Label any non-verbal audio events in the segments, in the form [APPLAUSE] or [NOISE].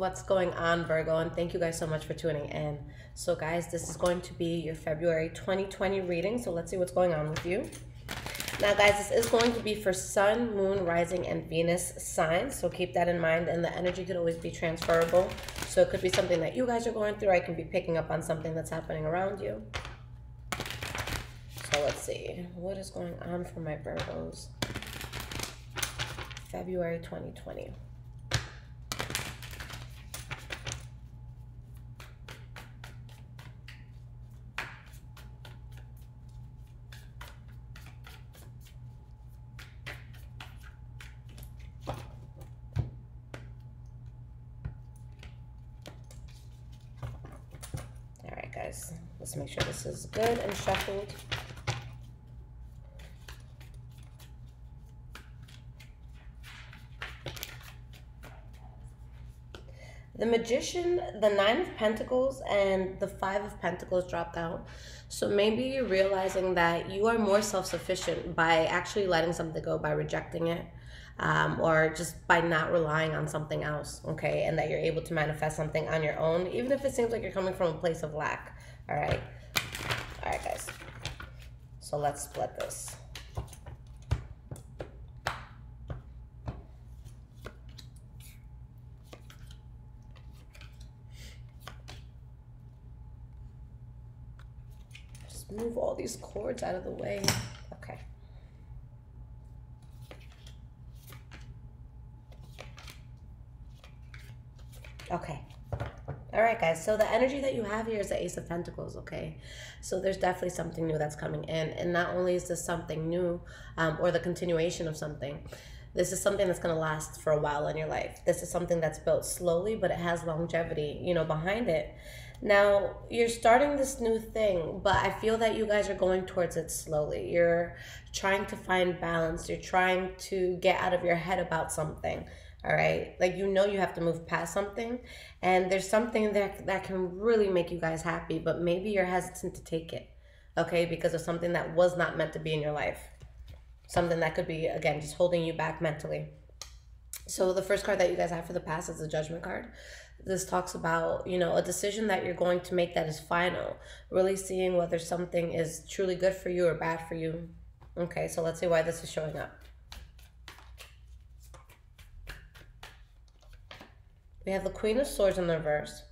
What's going on, Virgo? And thank you guys so much for tuning in. So, guys, this is going to be your February 2020 reading. So, let's see what's going on with you. Now, guys, this is going to be for Sun, Moon, Rising, and Venus signs. So, keep that in mind. And the energy could always be transferable. So, it could be something that you guys are going through. I can be picking up on something that's happening around you. So, let's see. What is going on for my Virgos? February 2020. Guys. Let's make sure this is good and shuffled. The Magician, the Nine of Pentacles, and the Five of Pentacles dropped out. So maybe you're realizing that you are more self-sufficient by actually letting something go, by rejecting it um, or just by not relying on something else, okay? And that you're able to manifest something on your own, even if it seems like you're coming from a place of lack, all right? All right, guys. So let's split this. Just move all these cords out of the way. Okay. Okay. All right, guys. So the energy that you have here is the Ace of Pentacles, okay? So there's definitely something new that's coming in. And not only is this something new um, or the continuation of something, this is something that's going to last for a while in your life. This is something that's built slowly, but it has longevity, you know, behind it. Now, you're starting this new thing, but I feel that you guys are going towards it slowly. You're trying to find balance. You're trying to get out of your head about something all right? Like you know you have to move past something and there's something that that can really make you guys happy but maybe you're hesitant to take it okay because of something that was not meant to be in your life. Something that could be again just holding you back mentally. So the first card that you guys have for the past is the judgment card. This talks about you know a decision that you're going to make that is final really seeing whether something is truly good for you or bad for you okay? So let's see why this is showing up We have the Queen of Swords in the reverse.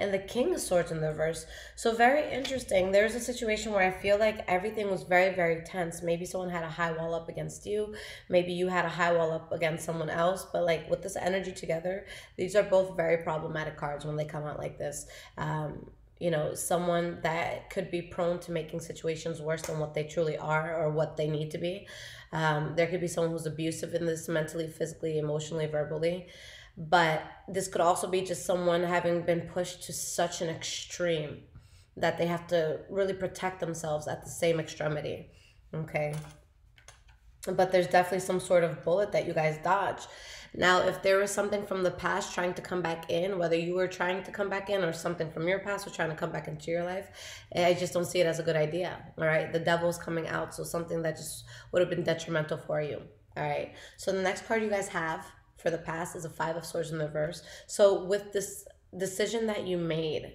and the King of Swords in the reverse. So very interesting. There's a situation where I feel like everything was very, very tense. Maybe someone had a high wall up against you. Maybe you had a high wall up against someone else. But like with this energy together, these are both very problematic cards when they come out like this. Um, you know, someone that could be prone to making situations worse than what they truly are or what they need to be. Um, there could be someone who's abusive in this mentally, physically, emotionally, verbally. But this could also be just someone having been pushed to such an extreme that they have to really protect themselves at the same extremity. Okay. But there's definitely some sort of bullet that you guys dodge. Now, if there was something from the past trying to come back in, whether you were trying to come back in or something from your past was trying to come back into your life, eh, I just don't see it as a good idea. All right. The devil's coming out. So something that just would have been detrimental for you. All right. So the next card you guys have for the past is a five of swords in reverse. So with this decision that you made,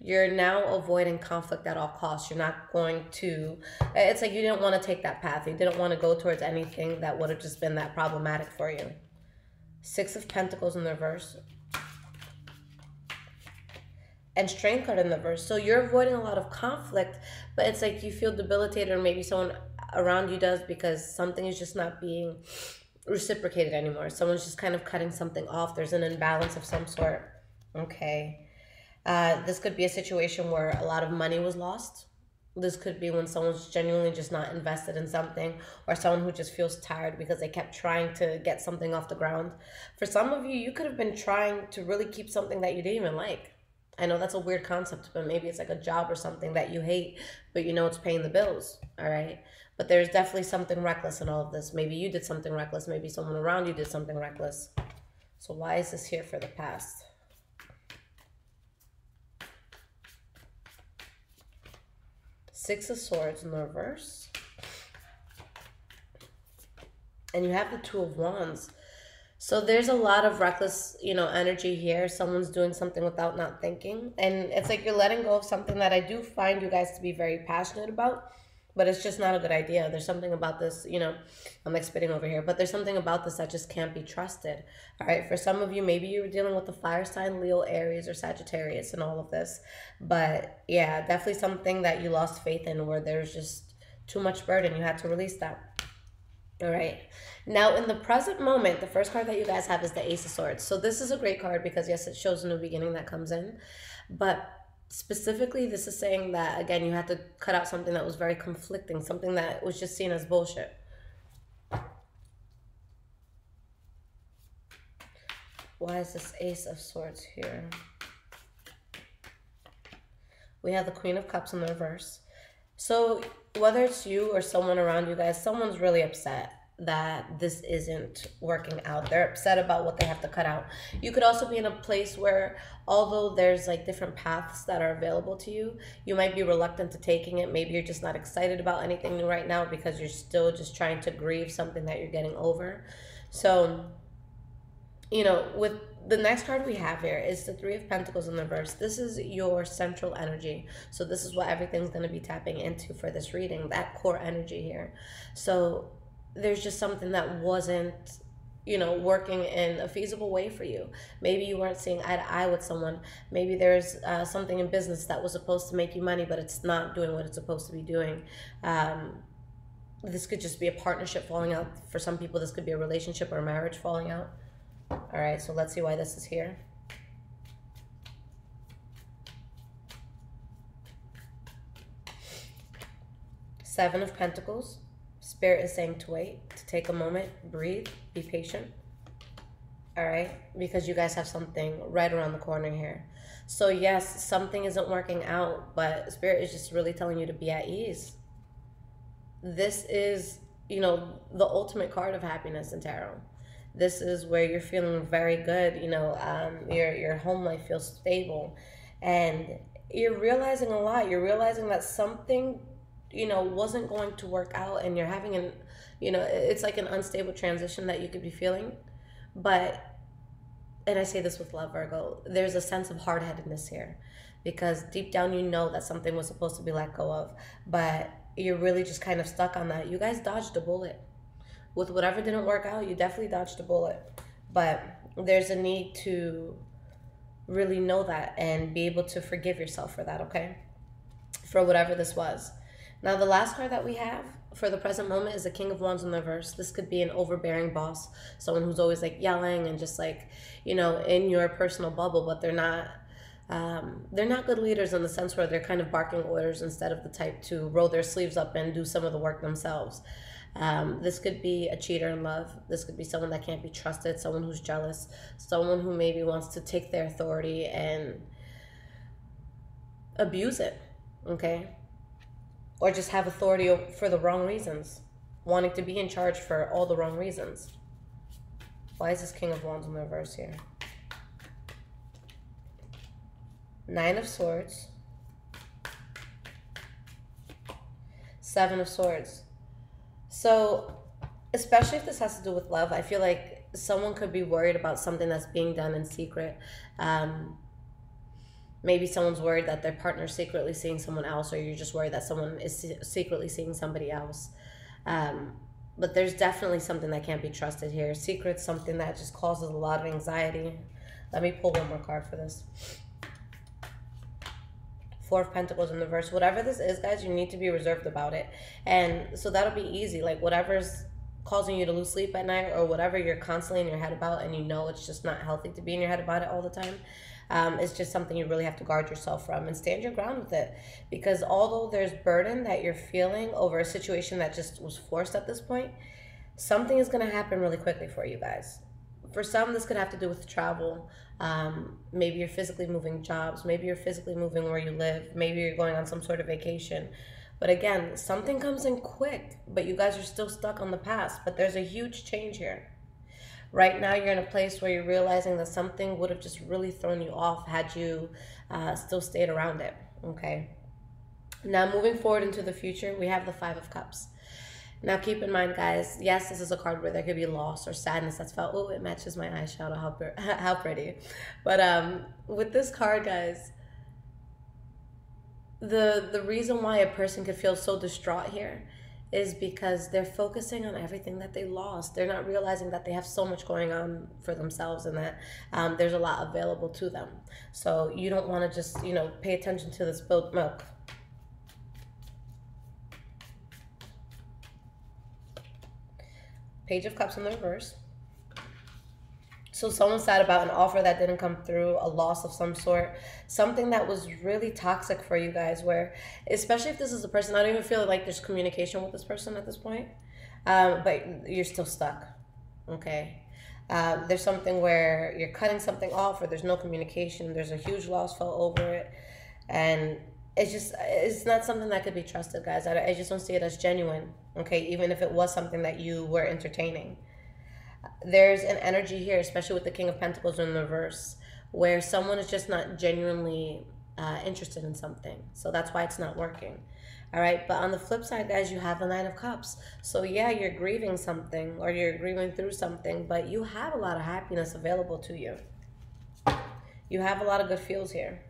you're now avoiding conflict at all costs. You're not going to, it's like you didn't want to take that path. You didn't want to go towards anything that would have just been that problematic for you. Six of Pentacles in the reverse. And Strength card in the reverse. So you're avoiding a lot of conflict, but it's like you feel debilitated or maybe someone around you does because something is just not being reciprocated anymore. Someone's just kind of cutting something off. There's an imbalance of some sort. Okay. Uh, this could be a situation where a lot of money was lost this could be when someone's genuinely just not invested in something or someone who just feels tired because they kept trying to get something off the ground. For some of you, you could have been trying to really keep something that you didn't even like. I know that's a weird concept, but maybe it's like a job or something that you hate, but you know it's paying the bills, all right? But there's definitely something reckless in all of this. Maybe you did something reckless, maybe someone around you did something reckless. So why is this here for the past? Six of Swords in the reverse. and you have the two of wands. So there's a lot of reckless you know energy here. Someone's doing something without not thinking. And it's like you're letting go of something that i do find you guys to be very passionate about but it's just not a good idea there's something about this you know i'm like spitting over here but there's something about this that just can't be trusted all right for some of you maybe you were dealing with the fire sign leo aries or sagittarius and all of this but yeah definitely something that you lost faith in where there's just too much burden you had to release that all right. Now, in the present moment, the first card that you guys have is the Ace of Swords. So, this is a great card because, yes, it shows a new beginning that comes in. But specifically, this is saying that, again, you had to cut out something that was very conflicting, something that was just seen as bullshit. Why is this Ace of Swords here? We have the Queen of Cups in the reverse. So whether it's you or someone around you guys, someone's really upset that this isn't working out. They're upset about what they have to cut out. You could also be in a place where although there's like different paths that are available to you, you might be reluctant to taking it. Maybe you're just not excited about anything new right now because you're still just trying to grieve something that you're getting over. So, you know, with the next card we have here is the three of pentacles in the verse this is your central energy so this is what everything's going to be tapping into for this reading that core energy here so there's just something that wasn't you know working in a feasible way for you. Maybe you weren't seeing eye to eye with someone. Maybe there's uh, something in business that was supposed to make you money but it's not doing what it's supposed to be doing. Um, this could just be a partnership falling out. For some people this could be a relationship or a marriage falling out. All right, so let's see why this is here. Seven of Pentacles. Spirit is saying to wait, to take a moment, breathe, be patient. All right, because you guys have something right around the corner here. So, yes, something isn't working out, but Spirit is just really telling you to be at ease. This is, you know, the ultimate card of happiness in tarot this is where you're feeling very good you know um, your your home life feels stable and you're realizing a lot you're realizing that something you know wasn't going to work out and you're having an you know it's like an unstable transition that you could be feeling but and i say this with love virgo there's a sense of hard-headedness here because deep down you know that something was supposed to be let go of but you're really just kind of stuck on that you guys dodged a bullet with whatever didn't work out, you definitely dodged a bullet. But there's a need to really know that and be able to forgive yourself for that, okay? For whatever this was. Now, the last card that we have for the present moment is the King of Wands in the verse. This could be an overbearing boss, someone who's always like yelling and just like, you know, in your personal bubble, but they're not um, they're not good leaders in the sense where they're kind of barking orders instead of the type to roll their sleeves up and do some of the work themselves. Um, this could be a cheater in love. This could be someone that can't be trusted, someone who's jealous, someone who maybe wants to take their authority and abuse it, okay? Or just have authority for the wrong reasons, wanting to be in charge for all the wrong reasons. Why is this King of Wands in reverse here? Nine of Swords. Seven of Swords. So, especially if this has to do with love, I feel like someone could be worried about something that's being done in secret. Um, maybe someone's worried that their partner's secretly seeing someone else, or you're just worried that someone is secretly seeing somebody else. Um, but there's definitely something that can't be trusted here. Secret's something that just causes a lot of anxiety. Let me pull one more card for this. Four of Pentacles in the verse. Whatever this is, guys, you need to be reserved about it. And so that'll be easy. Like whatever's causing you to lose sleep at night or whatever you're constantly in your head about and you know it's just not healthy to be in your head about it all the time. Um, it's just something you really have to guard yourself from and stand your ground with it. Because although there's burden that you're feeling over a situation that just was forced at this point, something is going to happen really quickly for you guys. For some, this could have to do with travel. Um, maybe you're physically moving jobs. Maybe you're physically moving where you live. Maybe you're going on some sort of vacation. But again, something comes in quick, but you guys are still stuck on the past. But there's a huge change here. Right now, you're in a place where you're realizing that something would have just really thrown you off had you uh, still stayed around it. Okay. Now, moving forward into the future, we have the Five of Cups. Now, keep in mind, guys, yes, this is a card where there could be loss or sadness that's felt. Oh, it matches my eyeshadow. How, [LAUGHS] how pretty. But um, with this card, guys, the the reason why a person could feel so distraught here is because they're focusing on everything that they lost. They're not realizing that they have so much going on for themselves and that um, there's a lot available to them. So you don't want to just, you know, pay attention to the spilled milk. Page of Cups in the reverse. So someone sad about an offer that didn't come through, a loss of some sort, something that was really toxic for you guys. Where, especially if this is a person, I don't even feel like there's communication with this person at this point, um, but you're still stuck. Okay, uh, there's something where you're cutting something off, or there's no communication. There's a huge loss felt over it, and it's just it's not something that could be trusted, guys. I, I just don't see it as genuine. Okay, even if it was something that you were entertaining there's an energy here, especially with the King of Pentacles in the reverse, where someone is just not genuinely uh, interested in something. So that's why it's not working. All right. But on the flip side, guys, you have the Nine of Cups. So yeah, you're grieving something or you're grieving through something, but you have a lot of happiness available to you. You have a lot of good feels here.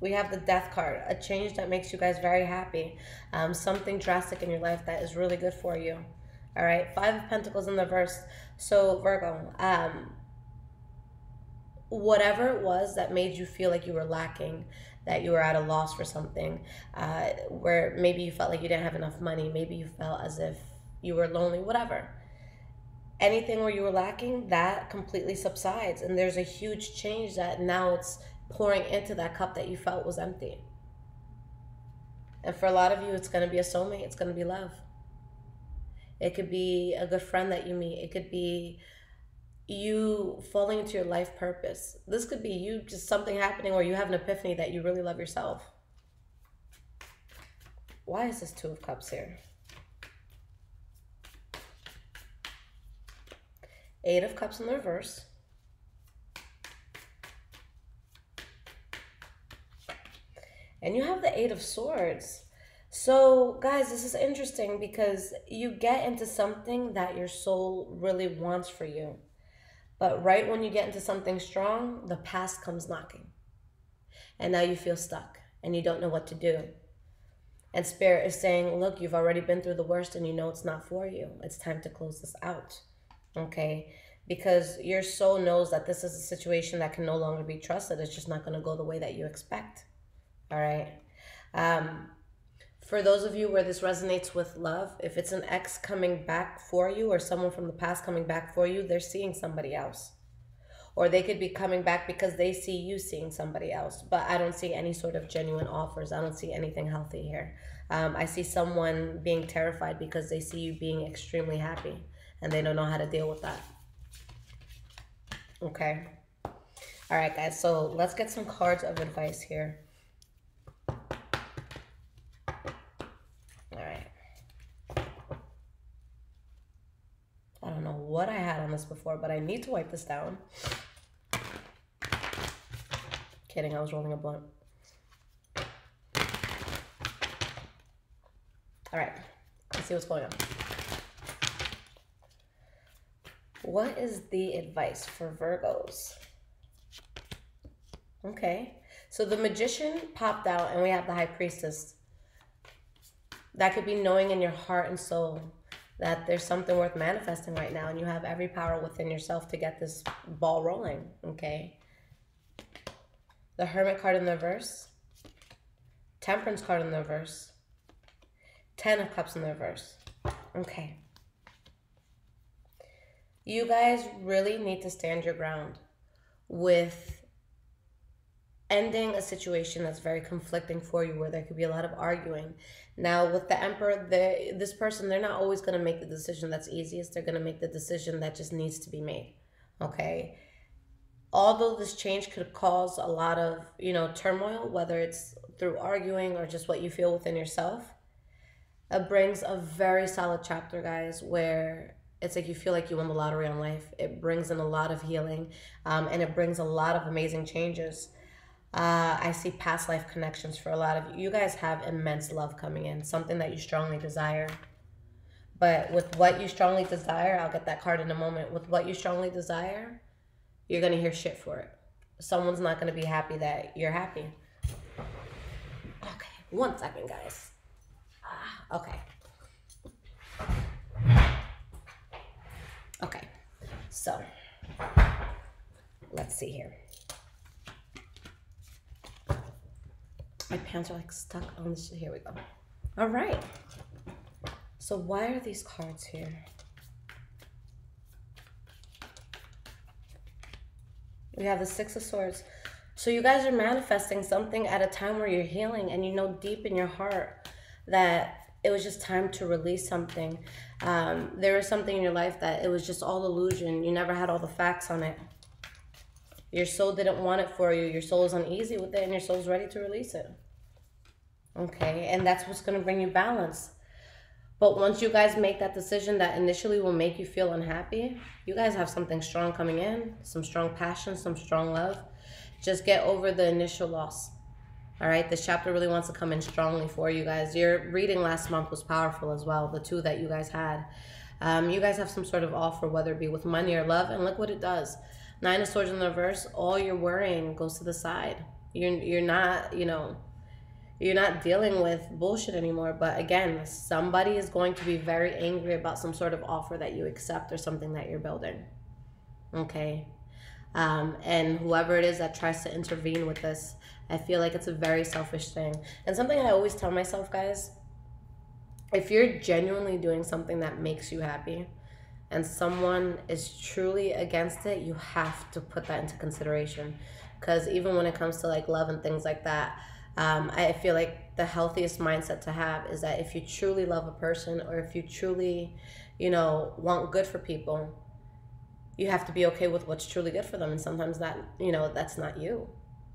We have the death card, a change that makes you guys very happy. Um, something drastic in your life that is really good for you. All right, Five of Pentacles in the verse. So, Virgo, um, whatever it was that made you feel like you were lacking, that you were at a loss for something, uh, where maybe you felt like you didn't have enough money, maybe you felt as if you were lonely, whatever. Anything where you were lacking, that completely subsides. And there's a huge change that now it's pouring into that cup that you felt was empty. And for a lot of you, it's going to be a soulmate, it's going to be love. It could be a good friend that you meet. It could be you falling into your life purpose. This could be you just something happening or you have an epiphany that you really love yourself. Why is this Two of Cups here? Eight of Cups in the reverse. And you have the Eight of Swords. So, guys, this is interesting because you get into something that your soul really wants for you. But right when you get into something strong, the past comes knocking. And now you feel stuck and you don't know what to do. And Spirit is saying, look, you've already been through the worst and you know it's not for you. It's time to close this out. Okay? Because your soul knows that this is a situation that can no longer be trusted. It's just not going to go the way that you expect. All right? Um, for those of you where this resonates with love, if it's an ex coming back for you or someone from the past coming back for you, they're seeing somebody else. Or they could be coming back because they see you seeing somebody else. But I don't see any sort of genuine offers. I don't see anything healthy here. Um, I see someone being terrified because they see you being extremely happy and they don't know how to deal with that. Okay. All right, guys. So let's get some cards of advice here. What I had on this before, but I need to wipe this down. Kidding, I was rolling a blunt. All right, let's see what's going on. What is the advice for Virgos? Okay, so the magician popped out and we have the high priestess. That could be knowing in your heart and soul that there's something worth manifesting right now and you have every power within yourself to get this ball rolling, okay? The Hermit card in the reverse, Temperance card in the reverse, Ten of Cups in the reverse. Okay. You guys really need to stand your ground with ending a situation that's very conflicting for you where there could be a lot of arguing. Now with the emperor the this person they're not always going to make the decision that's easiest. They're going to make the decision that just needs to be made okay? Although this change could cause a lot of you know turmoil whether it's through arguing or just what you feel within yourself. It brings a very solid chapter guys where it's like you feel like you won the lottery on life. It brings in a lot of healing um, and it brings a lot of amazing changes uh, I see past life connections for a lot of you. You guys have immense love coming in, something that you strongly desire. But with what you strongly desire, I'll get that card in a moment. With what you strongly desire, you're going to hear shit for it. Someone's not going to be happy that you're happy. Okay, one second, guys. Ah, okay. Okay, so let's see here. My pants are like stuck on this. Here we go. All right. So why are these cards here? We have the Six of Swords. So you guys are manifesting something at a time where you're healing and you know deep in your heart that it was just time to release something. Um, there was something in your life that it was just all illusion. You never had all the facts on it. Your soul didn't want it for you. Your soul is uneasy with it and your soul's ready to release it. Okay, and that's what's going to bring you balance. But once you guys make that decision that initially will make you feel unhappy, you guys have something strong coming in, some strong passion, some strong love. Just get over the initial loss. All right, this chapter really wants to come in strongly for you guys. Your reading last month was powerful as well, the two that you guys had. Um, you guys have some sort of offer, whether it be with money or love, and look what it does. Nine of Swords in the reverse, all your worrying goes to the side. You're, you're not, you know, you're not dealing with bullshit anymore. But again, somebody is going to be very angry about some sort of offer that you accept or something that you're building. Okay. Um, and whoever it is that tries to intervene with this, I feel like it's a very selfish thing. And something I always tell myself, guys, if you're genuinely doing something that makes you happy and someone is truly against it, you have to put that into consideration. Because even when it comes to like love and things like that, um, I feel like the healthiest mindset to have is that if you truly love a person or if you truly, you know, want good for people, you have to be okay with what's truly good for them. And sometimes that, you know, that's not you.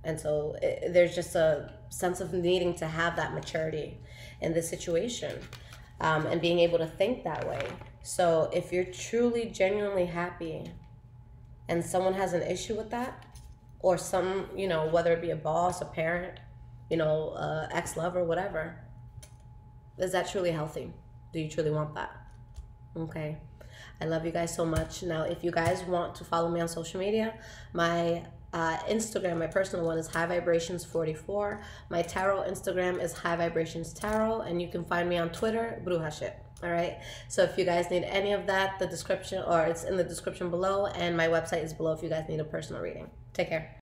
And so it, there's just a sense of needing to have that maturity in this situation um, and being able to think that way. So if you're truly, genuinely happy and someone has an issue with that, or some, you know, whether it be a boss, a parent, you know, uh, ex lover, whatever. Is that truly healthy? Do you truly want that? Okay. I love you guys so much. Now, if you guys want to follow me on social media, my uh, Instagram, my personal one is High Vibrations 44. My tarot Instagram is High Vibrations Tarot, and you can find me on Twitter, Bruja Shit. All right. So if you guys need any of that, the description or it's in the description below, and my website is below if you guys need a personal reading. Take care.